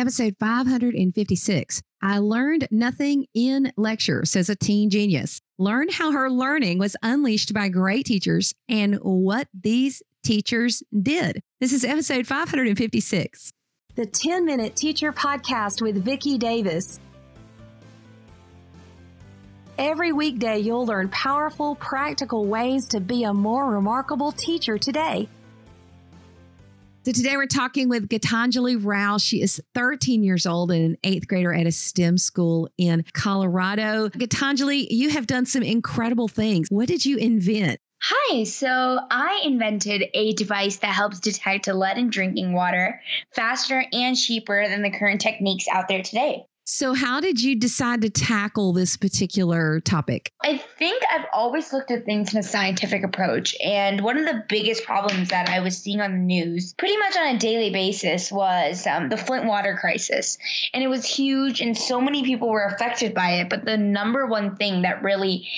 episode 556. I learned nothing in lecture, says a teen genius. Learn how her learning was unleashed by great teachers and what these teachers did. This is episode 556. The 10 Minute Teacher Podcast with Vicki Davis. Every weekday, you'll learn powerful, practical ways to be a more remarkable teacher today. So today we're talking with Gitanjali Rao. She is 13 years old and an eighth grader at a STEM school in Colorado. Gitanjali, you have done some incredible things. What did you invent? Hi, so I invented a device that helps detect lead in drinking water faster and cheaper than the current techniques out there today. So, how did you decide to tackle this particular topic? I think I've always looked at things in a scientific approach. And one of the biggest problems that I was seeing on the news pretty much on a daily basis was um, the Flint water crisis. And it was huge, and so many people were affected by it. But the number one thing that really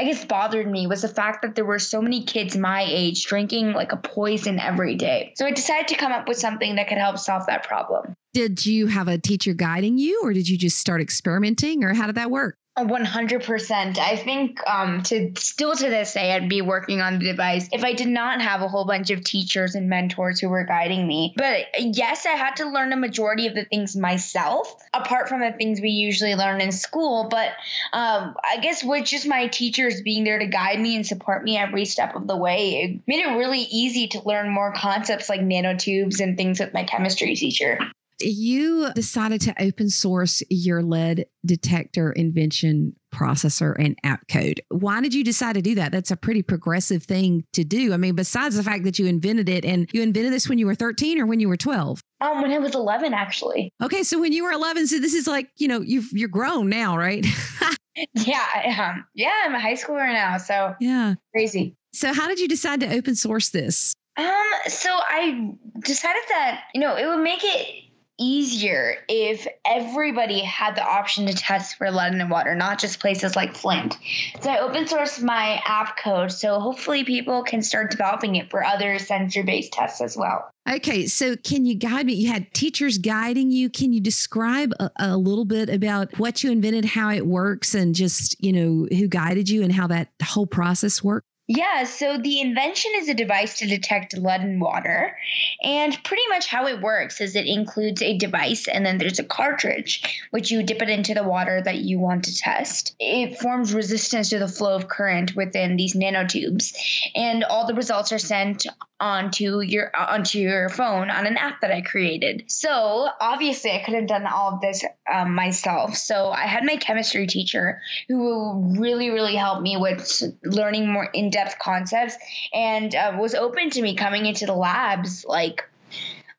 I guess bothered me was the fact that there were so many kids my age drinking like a poison every day. So I decided to come up with something that could help solve that problem. Did you have a teacher guiding you or did you just start experimenting or how did that work? 100%. I think um, to still to this day, I'd be working on the device if I did not have a whole bunch of teachers and mentors who were guiding me. But yes, I had to learn a majority of the things myself, apart from the things we usually learn in school. But um, I guess with just my teachers being there to guide me and support me every step of the way, it made it really easy to learn more concepts like nanotubes and things with my chemistry teacher you decided to open source your lead detector invention processor and app code. Why did you decide to do that? That's a pretty progressive thing to do. I mean, besides the fact that you invented it and you invented this when you were 13 or when you were 12? Um, when I was 11, actually. Okay, so when you were 11, so this is like, you know, you've you're grown now, right? yeah, um, yeah, I'm a high schooler now, so yeah, crazy. So how did you decide to open source this? Um, so I decided that you know it would make it easier if everybody had the option to test for lead in water, not just places like Flint. So I open sourced my app code, so hopefully people can start developing it for other sensor based tests as well. Okay, so can you guide me? You had teachers guiding you. Can you describe a, a, little bit about what you invented, how it works, and just, you know, who guided you and how that whole process worked? Yeah, so the invention is a device to detect lead in water. And pretty much how it works is it includes a device and then there's a cartridge, which you dip it into the water that you want to test. It forms resistance to the flow of current within these nanotubes. And all the results are sent onto your onto your phone on an app that I created. So obviously, I could have done all of this um, myself. So I had my chemistry teacher who really really helped me with learning more in depth concepts and uh, was open to me coming into the labs like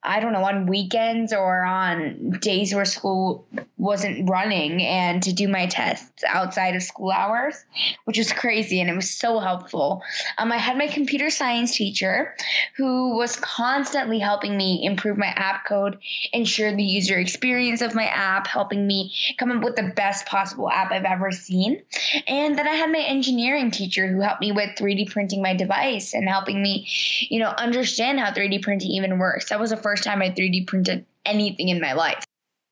I don't know, on weekends or on days where school wasn't running and to do my tests outside of school hours, which was crazy and it was so helpful. Um, I had my computer science teacher who was constantly helping me improve my app code, ensure the user experience of my app, helping me come up with the best possible app I've ever seen. And then I had my engineering teacher who helped me with 3D printing my device and helping me, you know, understand how 3D printing even works. That was the first time I 3D printed anything in my life.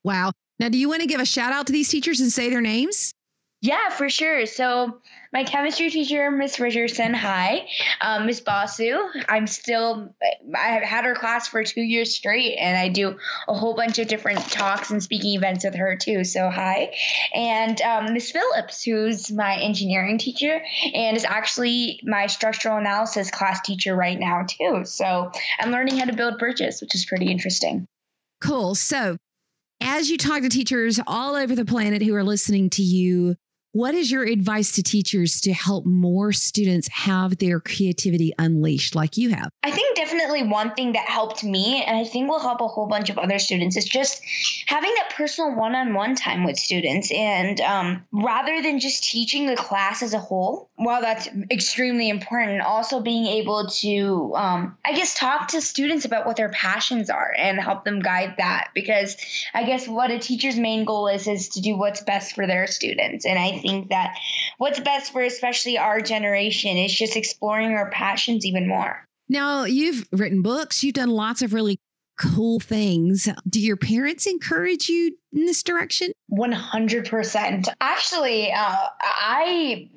Wow. Now, do you want to give a shout out to these teachers and say their names? Yeah, for sure. So, my chemistry teacher, Miss Richardson, hi. Um, Miss Basu, I'm still, I have had her class for two years straight, and I do a whole bunch of different talks and speaking events with her too. So, hi. And um, Miss Phillips, who's my engineering teacher and is actually my structural analysis class teacher right now too. So, I'm learning how to build bridges, which is pretty interesting. Cool. So, as you talk to teachers all over the planet who are listening to you, what is your advice to teachers to help more students have their creativity unleashed like you have? I think definitely one thing that helped me, and I think will help a whole bunch of other students, is just having that personal one on one time with students. And um, rather than just teaching the class as a whole, while that's extremely important, also being able to, um, I guess, talk to students about what their passions are and help them guide that. Because I guess what a teacher's main goal is, is to do what's best for their students. And I think that what's best for especially our generation is just exploring our passions even more. Now, you've written books, you've done lots of really cool things. Do your parents encourage you in this direction? 100%. Actually, uh, I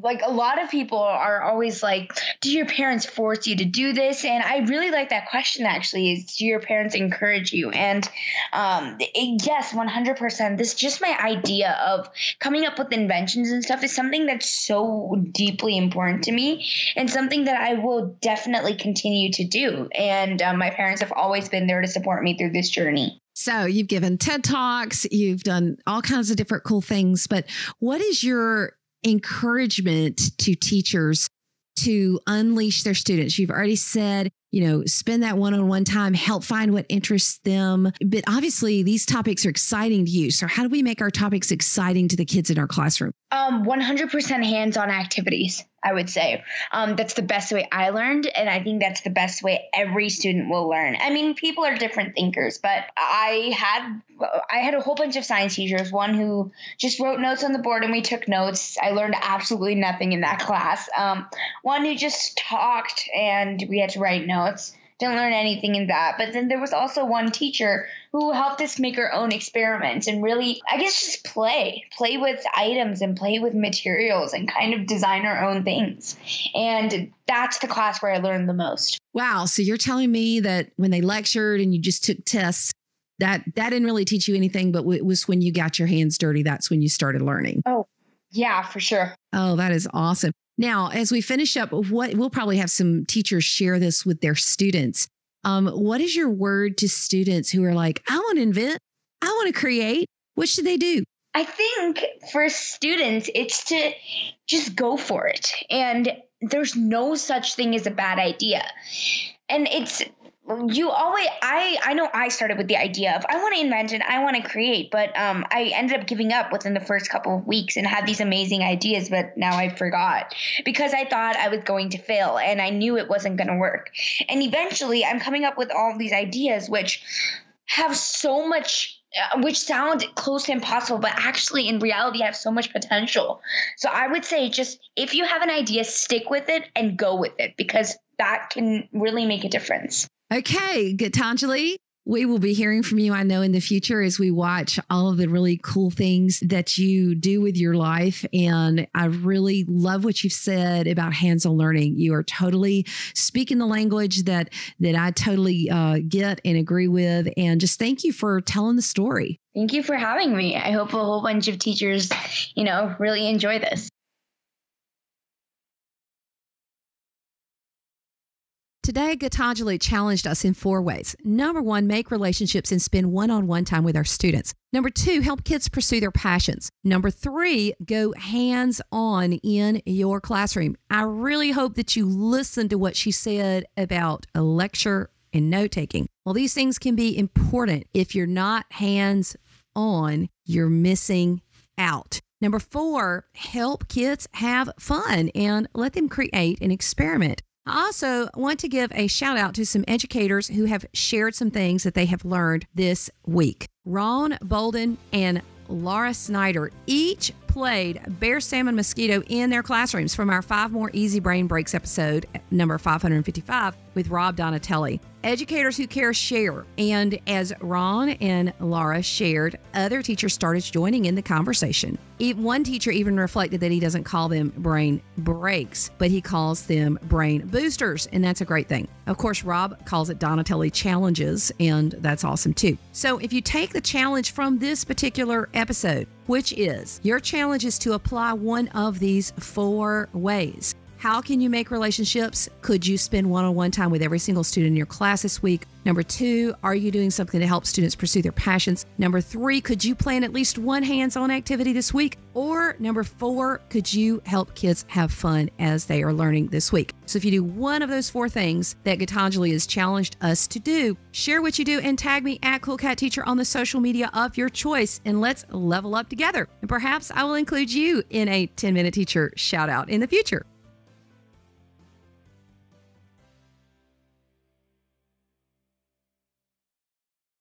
like a lot of people are always like, do your parents force you to do this? And I really like that question actually is do your parents encourage you? And um, yes, 100%. This just my idea of coming up with inventions and stuff is something that's so deeply important to me and something that I will definitely continue to do. And uh, my parents have always been there to support me through this journey. So you've given TED Talks, you've done all kinds of different cool things, but what is your encouragement to teachers to unleash their students. You've already said, you know, spend that one on one time, help find what interests them. But obviously, these topics are exciting to you. So, how do we make our topics exciting to the kids in our classroom? Um, 100% hands on activities. I would say. Um, that's the best way I learned, and I think that's the best way every student will learn. I mean, people are different thinkers, but I had I had a whole bunch of science teachers. One who just wrote notes on the board and we took notes. I learned absolutely nothing in that class. Um, one who just talked and we had to write notes didn't learn anything in that. But then there was also one teacher who helped us make our own experiments and really, I guess, just play, play with items and play with materials and kind of design our own things. And that's the class where I learned the most. Wow. So you're telling me that when they lectured and you just took tests, that that didn't really teach you anything, but it was when you got your hands dirty, that's when you started learning. Oh, yeah, for sure. Oh, that is awesome. Now, as we finish up, what we'll probably have some teachers share this with their students. Um, what is your word to students who are like, I want to invent, I want to create? What should they do? I think for students, it's to just go for it. And there's no such thing as a bad idea. And it's you always i i know i started with the idea of i want to invent and i want to create but um i ended up giving up within the first couple of weeks and had these amazing ideas but now i forgot because i thought i was going to fail and i knew it wasn't going to work and eventually i'm coming up with all these ideas which have so much uh, which sound close to impossible, but actually in reality have so much potential. So I would say just if you have an idea, stick with it and go with it because that can really make a difference. Okay, Gitanjali, we will be hearing from you, I know, in the future as we watch all of the really cool things that you do with your life. And I really love what you've said about hands-on learning. You are totally speaking the language that that I totally uh, get and agree with. And just thank you for telling the story. Thank you for having me. I hope a whole bunch of teachers, you know, really enjoy this. Today, Gitanjali challenged us in four ways. Number one, make relationships and spend one on one time with our students. Number two, help kids pursue their passions. Number three, go hands on in your classroom. I really hope that you listened to what she said about a lecture and note taking. Well, these things can be important. If you're not hands on, you're missing out. Number four, help kids have fun and let them create and experiment. I also want to give a shout out to some educators who have shared some things that they have learned this week. Ron Bolden and Laura Snyder each played bear salmon mosquito in their classrooms from our five more easy brain breaks episode number 555 with Rob Donatelli. Educators Who Care share. And as Ron and Laura shared, other teachers started joining in the conversation. One teacher even reflected that he doesn't call them brain breaks, but he calls them brain boosters, and that's a great thing. Of course, Rob calls it Donatelli challenges, and that's awesome too. So if you take the challenge from this particular episode, which is your challenge is to apply one of these four ways. How can you make relationships? Could you spend one on one time with every single student in your class this week? Number two, are you doing something to help students pursue their passions? Number three, could you plan at least one hands on activity this week? Or number four, could you help kids have fun as they are learning this week? So if you do one of those four things that Gitanjali has challenged us to do, share what you do and tag me at Cool Cat Teacher on the social media of your choice and let's level up together. And perhaps I will include you in a 10 minute teacher shout out in the future.